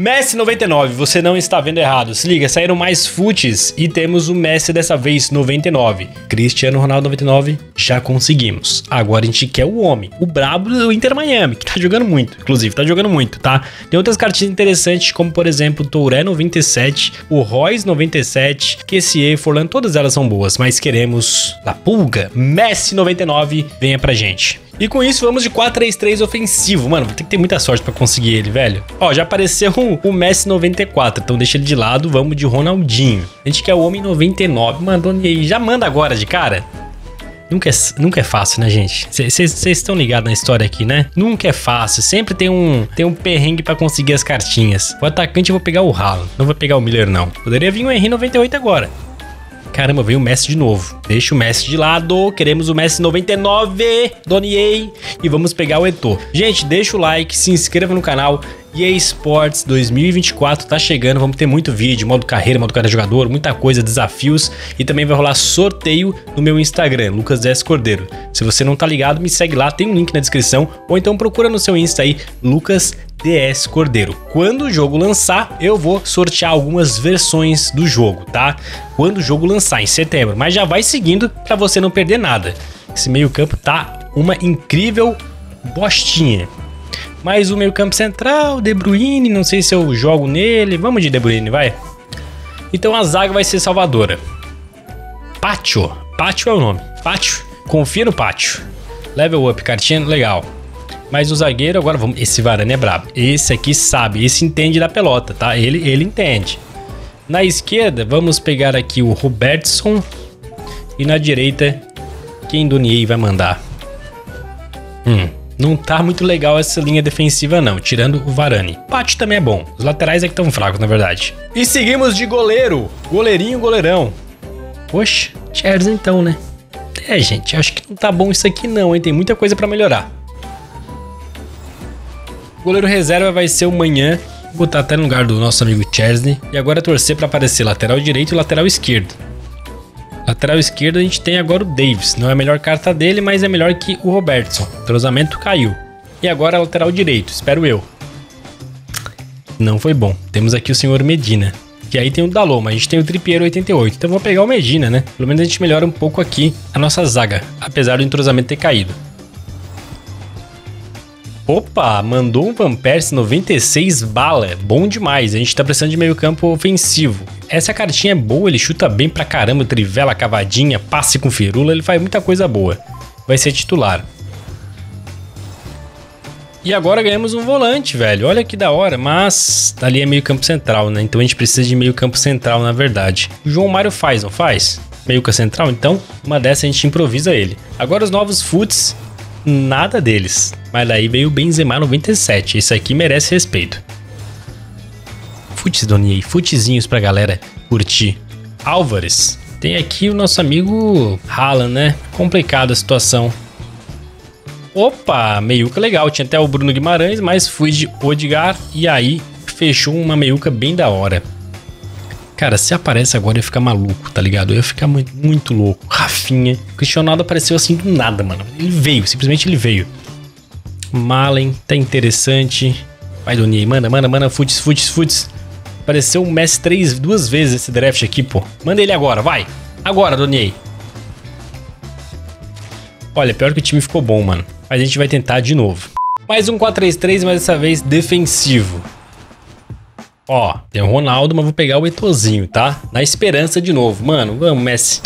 Messi 99, você não está vendo errado. Se liga, saíram mais futes e temos o Messi dessa vez 99. Cristiano Ronaldo 99, já conseguimos. Agora a gente quer o homem, o brabo do Inter Miami, que tá jogando muito, inclusive, tá jogando muito, tá? Tem outras cartinhas interessantes, como por exemplo, Touré 97, o Royce 97, Kessier, Forlan, todas elas são boas, mas queremos La Pulga, Messi 99, venha pra gente. E com isso, vamos de 4-3-3 ofensivo. Mano, vou ter que ter muita sorte pra conseguir ele, velho. Ó, já apareceu o Messi 94, então deixa ele de lado, vamos de Ronaldinho. A gente quer o homem 99. Mandou aí, já manda agora de cara. Nunca é, nunca é fácil, né, gente? Vocês estão ligados na história aqui, né? Nunca é fácil. Sempre tem um, tem um perrengue para conseguir as cartinhas. O atacante eu vou pegar o Haaland. Não vou pegar o Miller, não. Poderia vir o Henry 98 agora. Caramba, veio o Messi de novo. Deixa o Messi de lado. Queremos o Messi 99. Doniei. E vamos pegar o Eto'o. Gente, deixa o like, se inscreva no canal. EA Sports 2024 tá chegando, vamos ter muito vídeo, modo carreira, modo cara jogador, muita coisa, desafios e também vai rolar sorteio no meu Instagram, Lucas S Cordeiro. Se você não tá ligado, me segue lá, tem um link na descrição ou então procura no seu Insta aí, Lucas DS Cordeiro. Quando o jogo lançar, eu vou sortear algumas versões do jogo, tá? Quando o jogo lançar, em setembro. Mas já vai seguindo para você não perder nada. Esse meio-campo tá uma incrível bostinha. Mais o meio campo central, De Bruyne, não sei se eu jogo nele. Vamos de De Bruyne, vai. Então a zaga vai ser salvadora. Pátio. Pátio é o nome. Pátio. Confia no pátio. Level up, cartinha, legal. Mas o zagueiro, agora vamos. Esse Varane é brabo. Esse aqui sabe, esse entende da pelota, tá? Ele, ele entende. Na esquerda, vamos pegar aqui o Robertson. E na direita, quem do Niei vai mandar? Hum, não tá muito legal essa linha defensiva não, tirando o Varane. Pate também é bom, os laterais é que estão fracos na verdade. E seguimos de goleiro, goleirinho, goleirão. Poxa, Chairs então, né? É, gente, acho que não tá bom isso aqui não, hein? Tem muita coisa para melhorar. O goleiro reserva vai ser o Manhã. Vou botar até no lugar do nosso amigo Chesney. E agora torcer para aparecer lateral direito e lateral esquerdo. Lateral esquerdo a gente tem agora o Davis. Não é a melhor carta dele, mas é melhor que o Robertson. O caiu. E agora lateral direito, espero eu. Não foi bom. Temos aqui o senhor Medina. E aí tem o Daloma, a gente tem o Trippier 88. Então vou pegar o Medina, né? Pelo menos a gente melhora um pouco aqui a nossa zaga, apesar do entrosamento ter caído. Opa, mandou um Van Persie 96 bala, bom demais. A gente tá precisando de meio campo ofensivo. Essa cartinha é boa, ele chuta bem pra caramba, trivela cavadinha, passe com firula, ele faz muita coisa boa. Vai ser titular. E agora ganhamos um volante, velho. Olha que da hora, mas ali é meio campo central, né? Então a gente precisa de meio campo central, na verdade. O João Mário faz, não faz? Meio campo central, então uma dessa a gente improvisa ele. Agora os novos futs nada deles. Mas daí veio o Benzema 97. Esse aqui merece respeito. Futs, Doniei. Futezinhos pra galera curtir. Álvares. Tem aqui o nosso amigo Haaland, né? Complicada a situação. Opa, meiuca legal. Tinha até o Bruno Guimarães, mas fui de Odigar e aí fechou uma meiuca bem da hora. Cara, se aparece agora eu ia ficar maluco, tá ligado? Eu ia ficar muito, muito louco. Rafinha. Cristiano apareceu assim do nada, mano. Ele veio, simplesmente ele veio. Malen, tá interessante. Vai, Doni, manda, manda, manda, futs, futs, futs. Apareceu o Messi três, duas vezes esse draft aqui, pô. Manda ele agora, vai. Agora, Doni. Olha, pior que o time ficou bom, mano. Mas a gente vai tentar de novo. Mais um 4-3-3, mas dessa vez defensivo. Ó, tem o Ronaldo, mas vou pegar o Etozinho, tá? Na esperança de novo. Mano, vamos, Messi.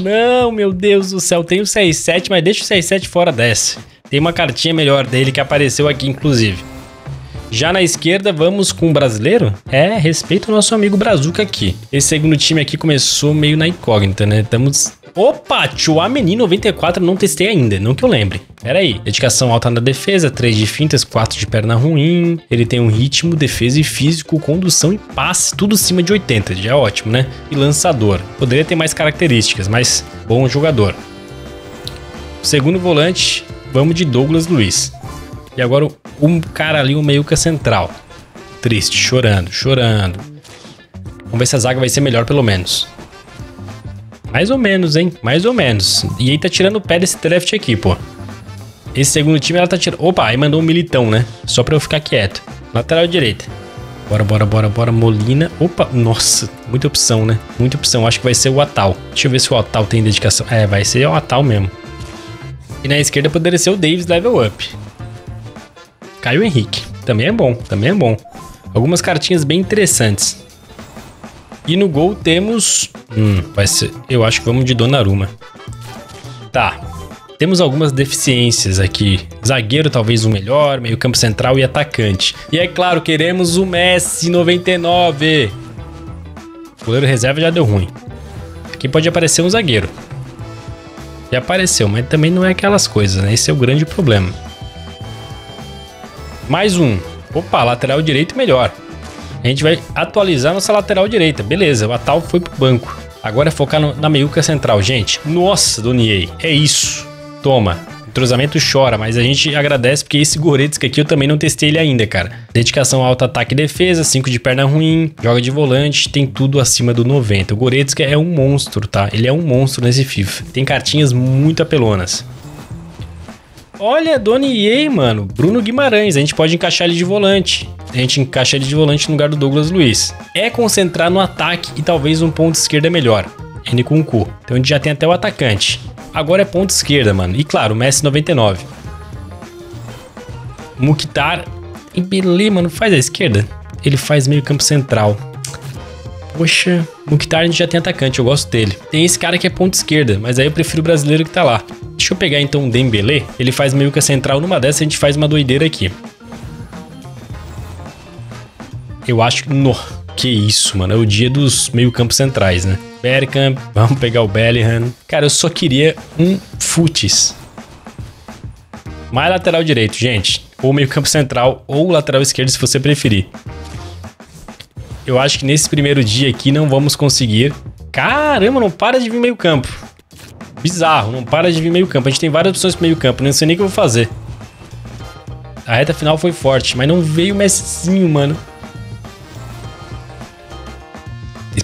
Não, meu Deus do céu. Tem o 6-7, mas deixa o 6-7 fora dessa. Tem uma cartinha melhor dele que apareceu aqui, inclusive. Já na esquerda, vamos com o brasileiro? É, respeito o nosso amigo Brazuca aqui. Esse segundo time aqui começou meio na incógnita, né? Estamos Opa, Chouameni 94 não testei ainda, não que eu lembre. Pera aí, dedicação alta na defesa, 3 de fintas, 4 de perna ruim. Ele tem um ritmo, defesa e físico, condução e passe, tudo acima de 80, já é ótimo, né? E lançador. Poderia ter mais características, mas bom jogador. Segundo volante, vamos de Douglas Luiz. E agora um cara ali, um meiuca central. Triste, chorando, chorando. Vamos ver se a zaga vai ser melhor pelo menos. Mais ou menos, hein? Mais ou menos. E aí tá tirando o pé desse draft aqui, pô. Esse segundo time ela tá tirando. Opa, aí mandou um militão, né? Só pra eu ficar quieto. Lateral direita. Bora, bora, bora, bora. Molina. Opa, nossa, muita opção, né? Muita opção. Acho que vai ser o Atal. Deixa eu ver se o Atal tem dedicação. É, vai ser o Atal mesmo. E na esquerda poderia ser o Davis level up. Caio Henrique. Também é bom, também é bom. Algumas cartinhas bem interessantes. E no gol temos... Hum, vai ser... Eu acho que vamos de Donnarumma. Tá. Temos algumas deficiências aqui. Zagueiro talvez o melhor, meio campo central e atacante. E é claro, queremos o Messi 99. O goleiro reserva já deu ruim. Aqui pode aparecer um zagueiro. Já apareceu, mas também não é aquelas coisas, né? Esse é o grande problema. Mais um. Opa, lateral direito melhor. A gente vai atualizar nossa lateral direita. Beleza, o Atal foi pro banco. Agora é focar no, na meiuca central, gente. Nossa, Doniei, é isso. Toma. Entrosamento chora, mas a gente agradece porque esse Goretzka aqui eu também não testei ele ainda, cara. Dedicação alta ataque e defesa, 5 de perna ruim, joga de volante, tem tudo acima do 90. O Goretzka é um monstro, tá? Ele é um monstro nesse FIFA. Tem cartinhas muito apelonas. Olha, Doni EA, mano. Bruno Guimarães. A gente pode encaixar ele de volante. A gente encaixa ele de volante no lugar do Douglas Luiz. É concentrar no ataque e talvez um ponto esquerda melhor. N com cu. Então a gente já tem até o atacante. Agora é ponta esquerda, mano. E claro, Messi 99. Mukhtar. Embele, mano, faz a esquerda. Ele faz meio campo central. Poxa, Mukhtar já tem atacante, eu gosto dele. Tem esse cara que é ponta esquerda, mas aí eu prefiro o brasileiro que tá lá. Deixa eu pegar então o Dembele. Ele faz meio que a central. Numa dessas a gente faz uma doideira aqui. Eu acho que... No, que isso, mano. É o dia dos meio campos centrais, né? Bergkamp, vamos pegar o Bellingham. Cara, eu só queria um futis. Mais lateral direito, gente. Ou meio campo central, ou lateral esquerdo, se você preferir. Eu acho que nesse primeiro dia aqui não vamos conseguir. Caramba, não para de vir meio campo. Bizarro, não para de vir meio campo. A gente tem várias opções pro meio campo, não sei nem o que eu vou fazer. A reta final foi forte, mas não veio o Messinho, mano.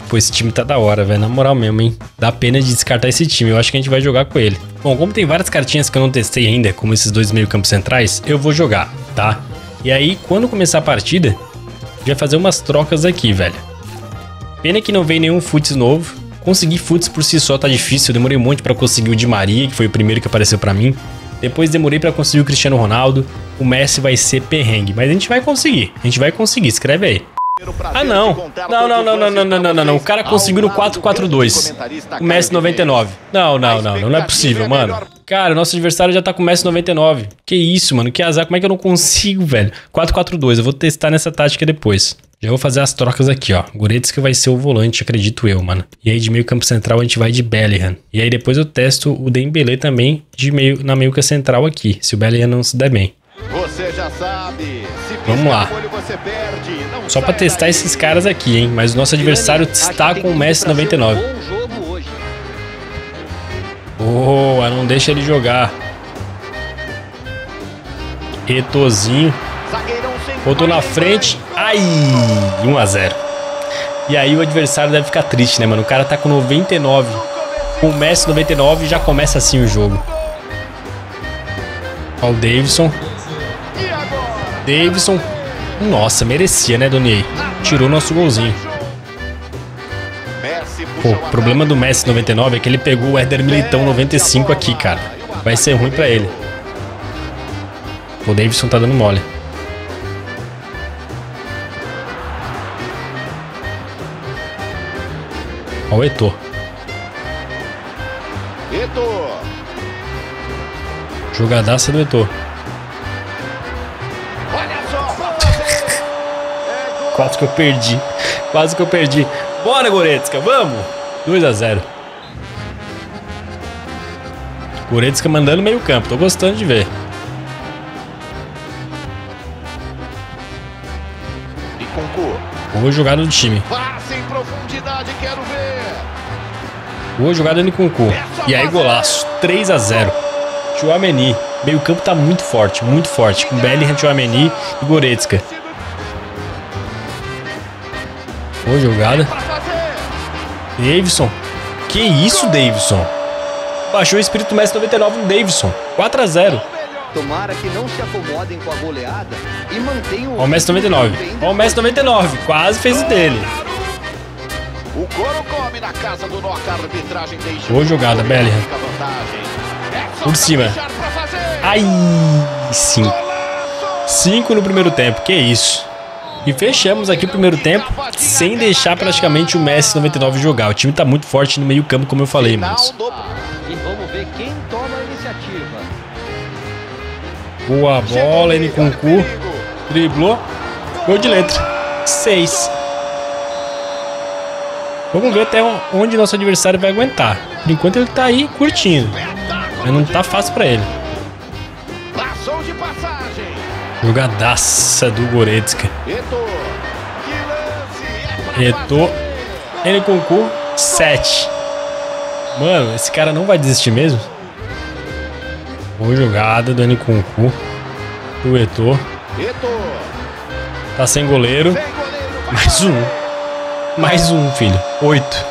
Pô, esse time tá da hora, velho. Na moral mesmo, hein? Dá pena de descartar esse time. Eu acho que a gente vai jogar com ele. Bom, como tem várias cartinhas que eu não testei ainda, como esses dois meio campos centrais, eu vou jogar, tá? E aí, quando começar a partida, vai fazer umas trocas aqui, velho. Pena que não veio nenhum futs novo. Conseguir futs por si só tá difícil. Eu demorei um monte pra conseguir o Di Maria, que foi o primeiro que apareceu pra mim. Depois demorei pra conseguir o Cristiano Ronaldo. O Messi vai ser perrengue. Mas a gente vai conseguir. A gente vai conseguir. Escreve aí. Ah, não. Não, não, não, não, não, não, não, não, não. O cara conseguiu no 4-4-2. O Messi 99. Não, não, não, não, não é possível, mano. Cara, nosso adversário já tá com o Messi 99. Que isso, mano. Que azar. Como é que eu não consigo, velho? 4-4-2. Eu vou testar nessa tática depois. Já vou fazer as trocas aqui, ó. Goretzka vai ser o volante, acredito eu, mano. E aí de meio campo central a gente vai de Bellingham. E aí depois eu testo o Dembele também de meio, na meio campo central aqui, se o Bellingham não se der bem. Vamos lá. Só pra testar esses caras aqui, hein? Mas o nosso adversário está com o Messi 99. Boa, não deixa ele jogar. Etozinho. Botou na frente. Ai, 1 a 0. E aí o adversário deve ficar triste, né, mano? O cara tá com 99. Com o Messi 99 já começa assim o jogo. Ó o Davidson. Davidson. Nossa, merecia, né, Donier? Tirou nosso golzinho. Pô, o problema do Messi 99 é que ele pegou o Éder Militão 95 aqui, cara. Vai ser ruim pra ele. O Davidson tá dando mole. Ó o Etor. Jogadaça do Etor. Quase que eu perdi. Quase que eu perdi. Bora, Goretzka, vamos! 2 a 0 Goretzka mandando meio campo, tô gostando de ver. Boa jogada do time. Boa jogada do Concur. E aí, golaço. 3 a 0 Chouameni. Meio campo tá muito forte, muito forte. Com Bellingham, Chouameni e Goretzka. Boa jogada. Davidson. Que isso, Davidson? Baixou o espírito Messi 99 no Davidson. 4 a 0 Tomara que não se acomodem com a goleada e mantenham Ó o Messi 99. Ó o Messi 99. Quase fez o dele. O couro come na casa do Noca, arbitragem deixa... Boa jogada, Bellingham. Por cima. Ai, sim. Cinco no primeiro tempo. Que isso. E fechamos aqui o primeiro tempo sem deixar praticamente o Messi 99 jogar. O time tá muito forte no meio campo, como eu falei, iniciativa. Boa bola, Chegou com perigo, cu. Driblou. Gol de letra. Seis. Vamos ver até onde nosso adversário vai aguentar. Por enquanto ele tá aí curtindo. Mas não tá fácil pra ele. Passou de passagem. Jogadaça do Goretzka. Lance. É. Ele com cu, 7. Mano, esse cara não vai desistir mesmo? Boa jogada do N com cu. Do Etor. Tá sem goleiro. Mais um. Mais um, filho. 8.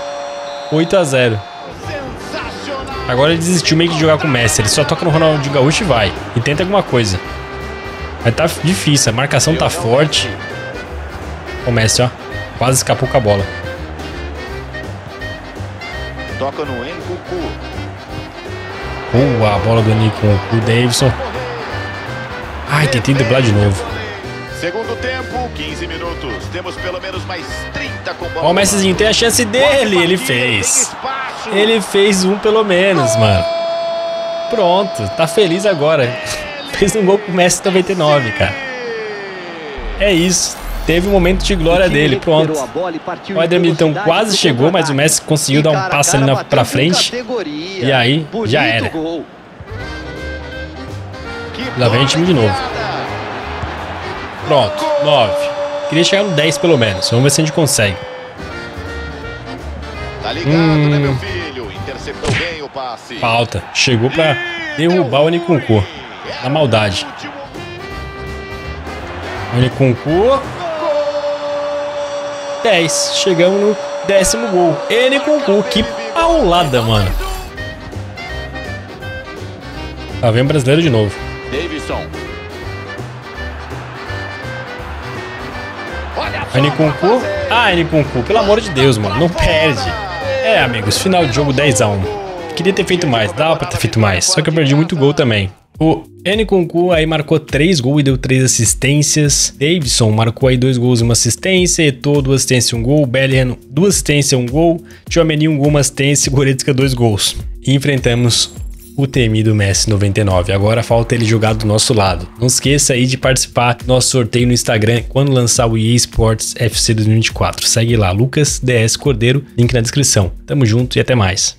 8 a 0. Sensacional. Agora ele desistiu meio que de jogar com o Messi. Ele só toca no Ronaldinho Gaúcho e vai. E tenta alguma coisa. Mas tá difícil. A marcação tá forte. O Messi, ó. Quase escapou com a bola. Toca no Encucu. Boa a bola do Nico o Davidson. Ai, tentei driblar de novo. Segundo tempo, 15 minutos. Temos pelo menos mais 30 com bola. Ó, o Messizinho tem a chance dele. Ele fez. Ele fez um pelo menos, mano. Pronto, tá feliz agora. Fez um gol pro Messi 99, cara. É isso. Teve um momento de glória dele, pronto. O em Éder Militão quase chegou, mas o. Messi conseguiu dar um passe ali na, pra frente. E aí, já era. Lá vem o time de novo. Pronto, 9. Queria chegar no 10 pelo menos. Vamos ver se a gente consegue. Tá ligado, Hum. né, meu filho? Interceptou bem o passe. Falta. Chegou pra derrubar o Nikunku. Na maldade. O Nikunku. 10. Chegamos no décimo gol. E Nikunku. Que paulada, mano. Tá vendo brasileiro de novo. Davidson. Olha só A Nikunku. pra fazer. Ah, Nikunku. Pelo amor de Deus, mano. Não perde. É, amigos. Final de jogo 10x1. Queria ter feito mais. Dava pra ter feito mais. Só que eu perdi muito gol também. O N Kunku aí marcou 3 gols e deu 3 assistências. Davidson marcou aí 2 gols e uma assistência. Eto'o, 2 assistências e um gol. Bellingham, 2 assistências e um gol. Tchouameni, 1 gol, uma assistência. Goretzka, 2 gols. E enfrentamos o temido Messi 99. Agora falta ele jogar do nosso lado. Não esqueça aí de participar do nosso sorteio no Instagram quando lançar o EA Sports FC 2024. Segue lá, Lucas DS Cordeiro, link na descrição. Tamo junto e até mais.